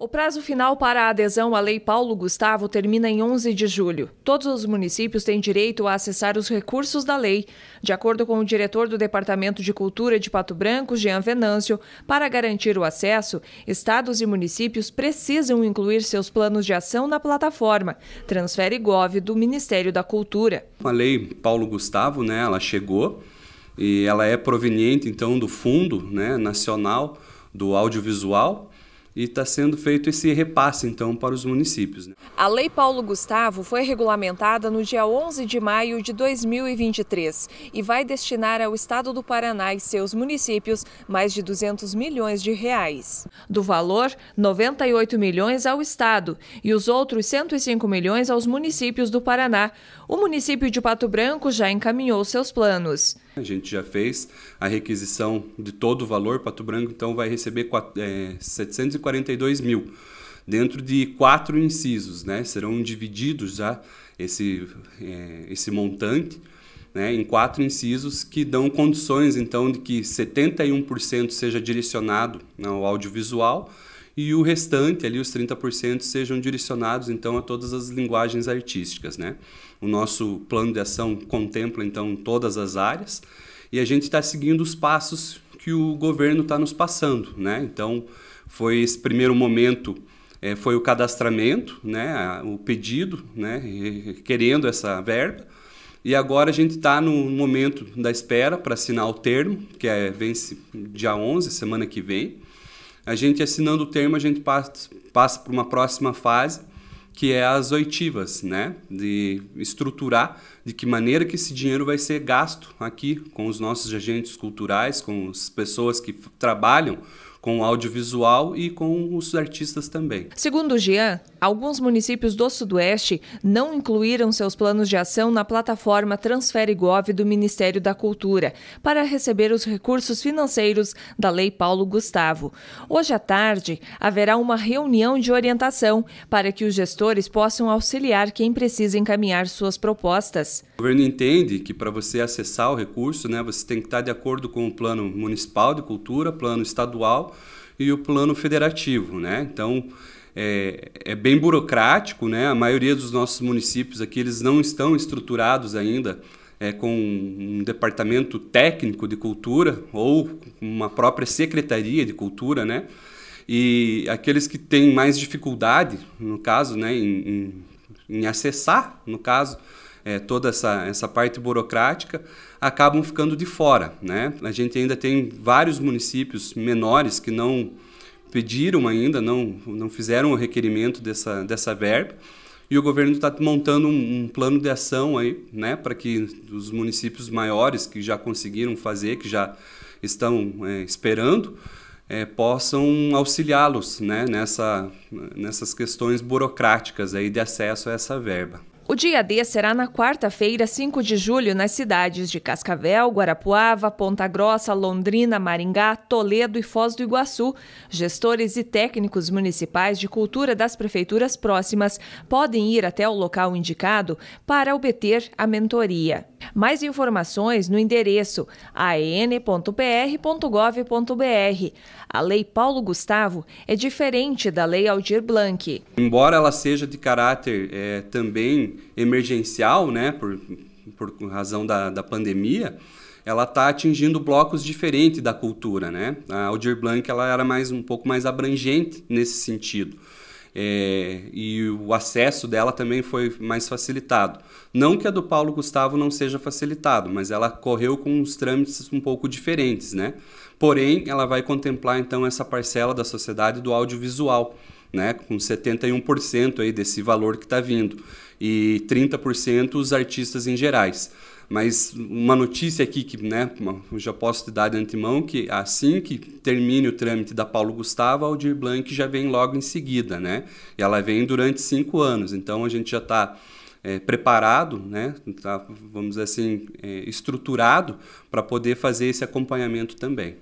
O prazo final para a adesão à Lei Paulo Gustavo termina em 11 de julho. Todos os municípios têm direito a acessar os recursos da lei. De acordo com o diretor do Departamento de Cultura de Pato Branco, Jean Venâncio, para garantir o acesso, estados e municípios precisam incluir seus planos de ação na plataforma Transfere Gov do Ministério da Cultura. A Lei Paulo Gustavo, né, ela chegou e ela é proveniente então do Fundo né, Nacional do Audiovisual e está sendo feito esse repasse então para os municípios. Né? A Lei Paulo Gustavo foi regulamentada no dia 11 de maio de 2023 e vai destinar ao estado do Paraná e seus municípios mais de 200 milhões de reais. Do valor, 98 milhões ao estado e os outros 105 milhões aos municípios do Paraná. O município de Pato Branco já encaminhou seus planos. A gente já fez a requisição de todo o valor. Pato Branco então vai receber é, 742 mil dentro de quatro incisos, né? Serão divididos já esse é, esse montante, né? Em quatro incisos que dão condições então de que 71% seja direcionado ao audiovisual e o restante, ali os 30%, sejam direcionados então a todas as linguagens artísticas. Né? O nosso plano de ação contempla então todas as áreas e a gente está seguindo os passos que o governo está nos passando. Né? Então, foi esse primeiro momento é, foi o cadastramento, né, o pedido, né, querendo essa verba. E agora a gente está no momento da espera para assinar o termo, que é, vence dia 11, semana que vem a gente assinando o termo, a gente passa, passa para uma próxima fase, que é as oitivas, né? De estruturar de que maneira que esse dinheiro vai ser gasto aqui com os nossos agentes culturais, com as pessoas que trabalham com o audiovisual e com os artistas também. Segundo o Jean, alguns municípios do Sudoeste não incluíram seus planos de ação na plataforma Transfere Gov do Ministério da Cultura para receber os recursos financeiros da Lei Paulo Gustavo. Hoje à tarde, haverá uma reunião de orientação para que os gestores possam auxiliar quem precisa encaminhar suas propostas. O governo entende que para você acessar o recurso, né, você tem que estar de acordo com o plano municipal de cultura, plano estadual e o plano federativo, né? Então é, é, bem burocrático, né? A maioria dos nossos municípios aqui eles não estão estruturados ainda é, com um departamento técnico de cultura ou uma própria secretaria de cultura, né? E aqueles que têm mais dificuldade, no caso, né, em, em, em acessar, no caso, é, toda essa, essa parte burocrática, acabam ficando de fora. Né? A gente ainda tem vários municípios menores que não pediram ainda, não, não fizeram o requerimento dessa, dessa verba, e o governo está montando um, um, plano de ação aí, né, para que os municípios maiores que já conseguiram fazer, que já estão é, esperando, é, possam auxiliá-los né, nessa, nessas questões burocráticas aí de acesso a essa verba. O dia D será na quarta-feira, 5 de julho, nas cidades de Cascavel, Guarapuava, Ponta Grossa, Londrina, Maringá, Toledo e Foz do Iguaçu. Gestores e técnicos municipais de cultura das prefeituras próximas podem ir até o local indicado para obter a mentoria. Mais informações no endereço an.pr.gov.br. A Lei Paulo Gustavo é diferente da Lei Aldir Blanc. Embora ela seja de caráter é, também emergencial, né, por, por razão da, da pandemia, ela está atingindo blocos diferentes da cultura, né? A Aldir Blanc ela era mais um pouco mais abrangente nesse sentido. É, e o acesso dela também foi mais facilitado. Não que a do Paulo Gustavo não seja facilitado, mas ela correu com uns trâmites um pouco diferentes, né? Porém, ela vai contemplar então essa parcela da sociedade do audiovisual, né? Com 71% aí desse valor que está vindo e 30% os artistas em gerais. Mas uma notícia aqui que né, já posso te dar de antemão que assim que termine o trâmite da Paulo Gustavo, a Aldir Blanc já vem logo em seguida, né? E ela vem durante cinco anos, então a gente já está é, preparado, né? Tá, vamos dizer assim, é, estruturado para poder fazer esse acompanhamento também.